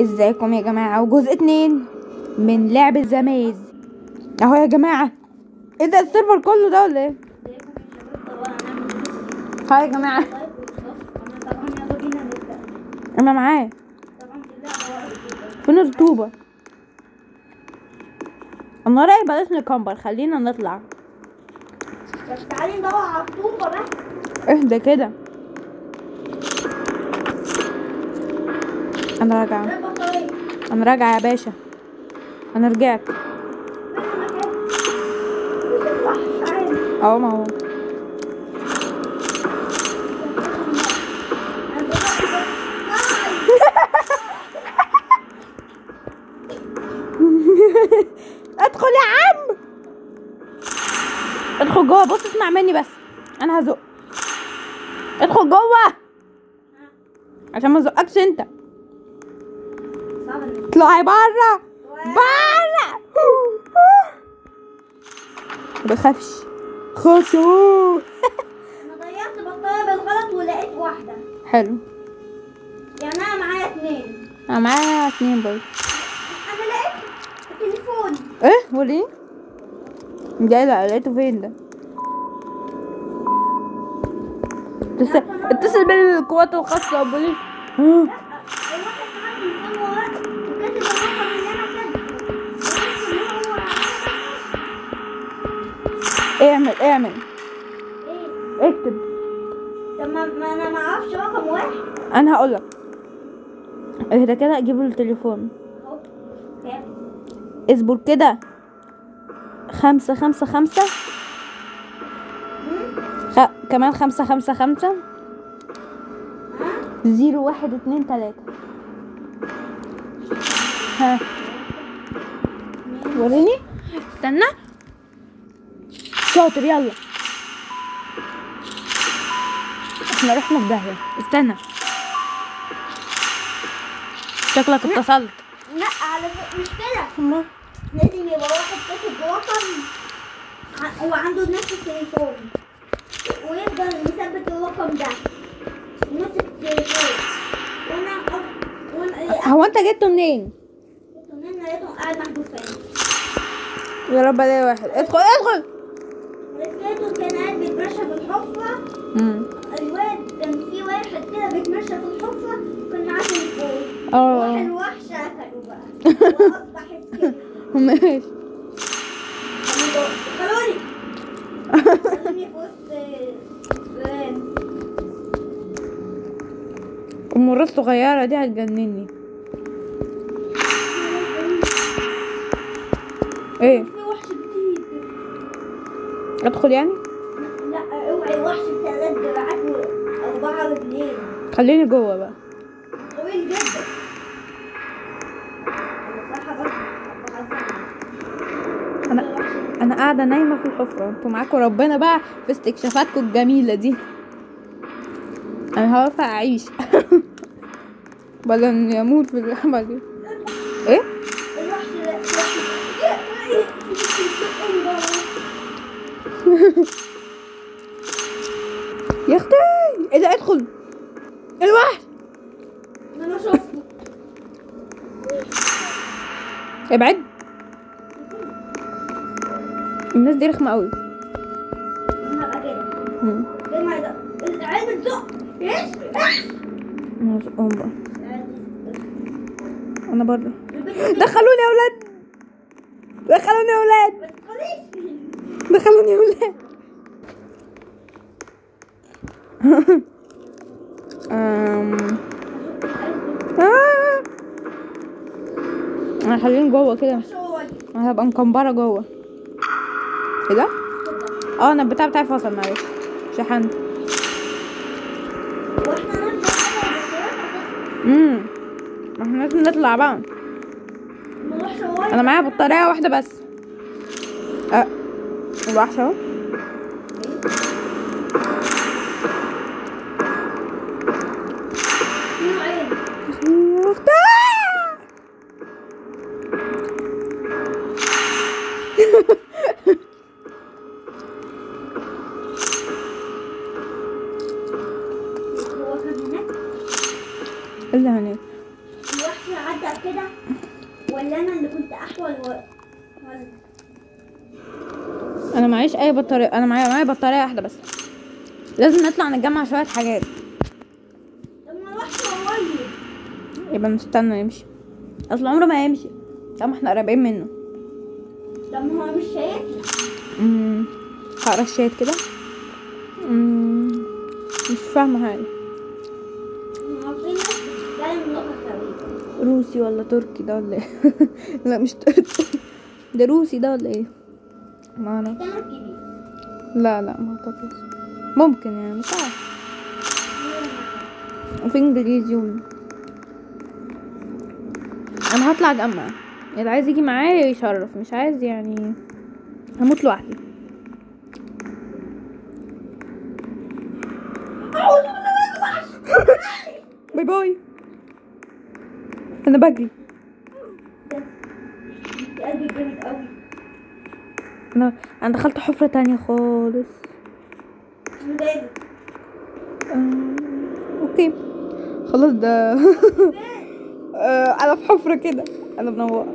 ازيكم يا جماعة؟ وجزء اتنين من لعبة زمايز اهو يا جماعة. إيه ده السيرفر كله ده ولا إيه؟ هاي يا جماعة. أنا معاه فين الرطوبة؟ أنا رأيي بلاش نكمبر خلينا نطلع. بس تعالي ندور على الطوبة بس اهدى كده. أنا البطارية أنا راجعة يا باشا. أنا رجعت. أهو ما هو. ادخل يا عم. ادخل جوه. بص اسمع مني بس. أنا هزق. ادخل جوه. عشان ما أزقكش أنت. اطلعي بره بره ما بخافش. خافوا أنا ضيعت بطارية بالغلط ولقيت واحدة. حلو. يعني أنا معايا اتنين. أنا معايا اتنين برضه. أنا لقيت التليفون. إيه؟ وريني جاي لا لقيته فين ده؟ اتصل اتصل بالقوات الخاصة وبوليس اعمل اعمل. إيه اكتب. طب ما ما أنا معرفش رقم واحد. أنا هقولك اهدى كده أجيب له التليفون؟ اصبر كده. خمسة خمسة خمسة. خ... كمان خمسة خمسة خمسة؟ زيرو واحد اتنين تلاتة. ها. وريني. استنى. شاطر يلا. إحنا رحنا في داهية. استنى. شكلك اتصلت. لا على مش كده. لازم يبقى واحد كاتب رقم. وعنده نفس التليفون. ويفضل مثبت الرقم ده. نفس التليفون. وأنا أف- وأنا هو انت جبته منين؟ منين؟ لقيته قاعد فين؟ يا رب الاقي واحد. ادخل ادخل. كان قاعد بيتمشى في الحفرة. الواد كان في واحد كده بيتمشى في الحفرة وكان معاه تليفون آه. راح الوحش اكله بقى. واصبح السجن ماشي. خلوني. خلوني في وسط. أم الراس الصغيرة دي هتجنني. إيه؟ في وحش جديد أدخل يعني؟ خليني جوه بقى. طويل جدا. أنا. أنا قاعدة نايمة في الحفرة. أنتوا معاكم ربنا بقى في استكشافاتكم الجميلة دي. أنا هوافق أعيش. بدل إني أموت في اللعبه دي. إيه؟ يا أختي! إيه ده؟ ادخل. الوحش! أنا شفته. ابعد. الناس دي رخمة قوي أنا أنا بره دخلوني يا أولاد دخلوني يا تدخليش. دخلوني يا ولاد. أنا خليني جوه كده. أنا هبقى مكمبرة جوه. إيه ده؟ آه أنا البتاع بتاعي فصل معلش. شحنت امم إحنا لازم نطلع بقى. أنا معايا بطارية واحدة بس. أه الوحش أهو. اللي هناك الوحش عدى ابدا كده ولا أنا اللي كنت احول و... ولا أنا معيش أي بطارية أنا معايا معايا بطارية واحدة بس. لازم نطلع نجمع شوية حاجات. طب ما الوحش قريب يبقى نستنى نمشي أصل عمره ما هيمشي. طب إحنا قريبين منه. طب ما هو مش شايفنا امم هقرا الشات كده. امم مش فاهمة حاجة ما هو في ناس بتتكلم لغه غريبه روسي ولا تركي ده ولا إيه؟ لا مش تركي. ده روسي ده ولا إيه؟ ما كبير لا لا ما أعتقدش. ممكن يعني مش عارف. وفي إنجليزي. أنا هطلع اجمع اللي عايز يجي معايا يشرف مش عايز يعني هموت لوحدي. bye bye. أنا بجري. أنا أنا دخلت حفرة تانية خالص. آه، okay. خلاص ده. أنا في حفرة كده. أنا منورة.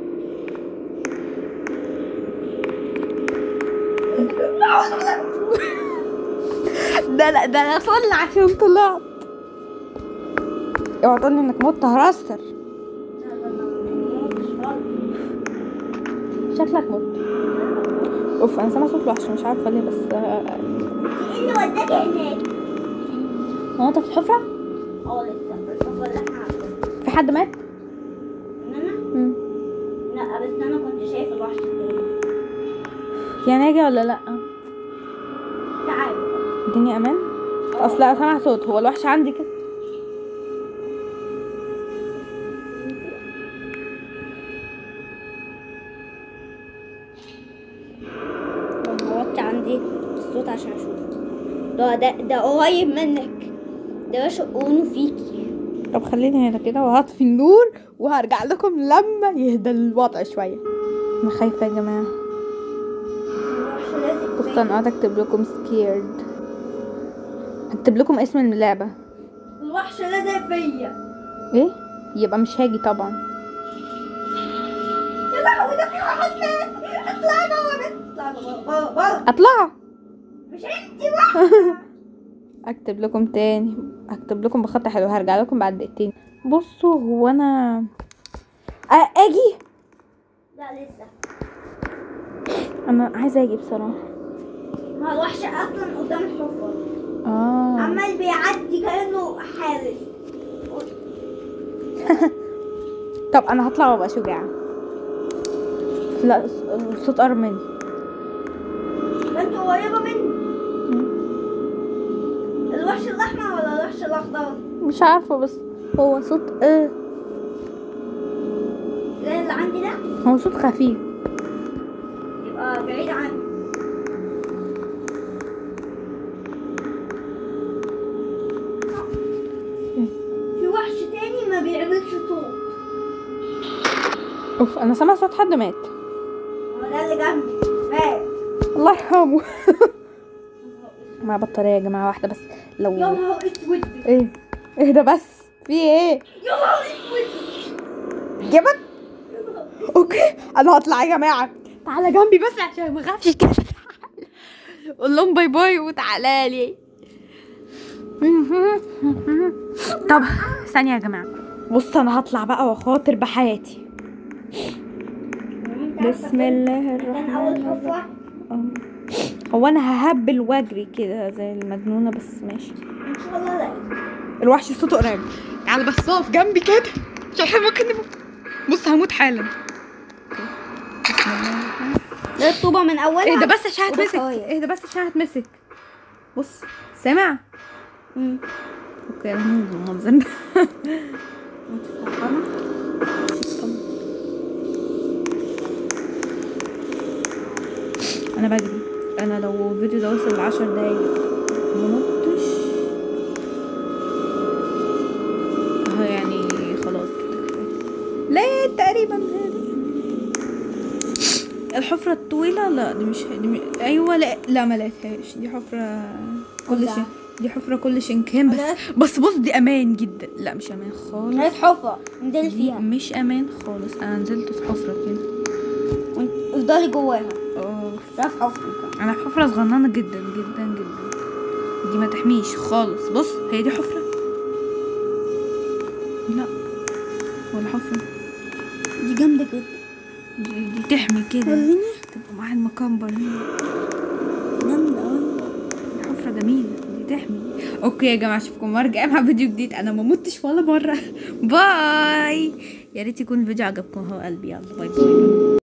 ده لا ده أنا فل عشان طلعت. اوعى تقولي إنك مت هرستر شكلك مت. أوف أنا سامعة صوت وحش مش عارفة ليه بس آه، إيه اللي وداك هناك؟ هو أنت في الحفرة؟ آه لسه بس ولا إحنا في حد مات؟ ان أنا. لا بس أنا كنت شايف الوحش التاني يعني أجي ولا لأ؟ تعال. الدنيا أمان. أصل أنا سامع صوت هو الوحش عندي كده. ده ده ده قريب منك. ده شقونه فيكي. طب خليني هنا كده وهطفي النور وهرجع لكم لما يهدى الوضع شوية. أنا خايفة يا جماعة. بص أنا قاعدة أكتب لكم سكيرد هكتب لكم اسم اللعبة. الوحش لازم فيا. إيه؟ يبقى مش هاجي طبعا. يا لهوي ده في واحد بره بره أطلع! مش أكتب لكم تاني. أكتب لكم بخط حلو هرجع لكم بعد دقيقتين. بصوا هو أنا أ- أجي. لا لسه. أنا عايزة أجي بصراحة. ما الوحش أصلا قدام الحفره آه. عمال بيعدي كأنه حارس. طب أنا هطلع وأبقى شجاعة. لا الصوت قرب مني. الاحمر ولا الوحش الأخضر؟ مش عارفة بس هو صوت إيه زي اللي عندي ده؟ هو صوت خفيف. يبقى بعيد عني. في وحش تاني ما بيعملش صوت. أوف أنا سامع صوت حد مات. هو ده اللي جنبي مات. الله يرحمه. مع بطارية يا جماعة واحدة بس. لو يا نهار أسود. إيه. ده بس؟ في إيه؟ يا نهار أسود. جبت؟ okay أنا هطلع يا جماعة. تعالى جنبي بس عشان ما أخافش. كده قول لهم bye bye وتعالى لي. طب ثانية يا جماعة. بص أنا هطلع بقى وأخاطر بحياتي. بسم الله الرحمن الرحيم. هو أنا ههبل واجري كده زي المجنونة بس ماشي. إن شاء الله لا. الوحش صوته قريب. تعالى بس اقف جنبي كده عشان ممكن نموت بص هموت حالا. ده الطوبة من أولها. ده بس عشان هتمسك. ده بس عشان هتمسك. بص سامع؟ مم. أوكي أنا فرحانه أنا بجري. أنا لو الفيديو ده وصل لعشر دقايق آه يعني خلاص كده كفاية. لا تقريبا. هذه الحفرة الطويلة؟ لا دي مش دي. أيوه لا لا ما لقيتهاش. دي حفرة كل. شيء دي حفرة كل شنكان بس بس بص دي أمان جدا. لا مش أمان خالص. لقيت حفرة. دي فيها. مش أمان خالص. أنا نزلت في حفرة كده. افضلي جواها. أوف. لا في حفرة. أنا في حفرة صغننة جدا جدا جدا. دي ما تحميش خالص. بص هي دي حفرة. لا ولا حفرة. دي جامدة جدا. دي, دي تحمي كده. وريني تبقى مع المكمبر هنا. دي حفرة جميلة. دي تحمي. okay يا جماعة أشوفكم مرة جاية مع فيديو جديد. أنا ما متش ولا مرة. bye. يا ريت يكون الفيديو عجبكم. هو قلبي. يلا bye bye.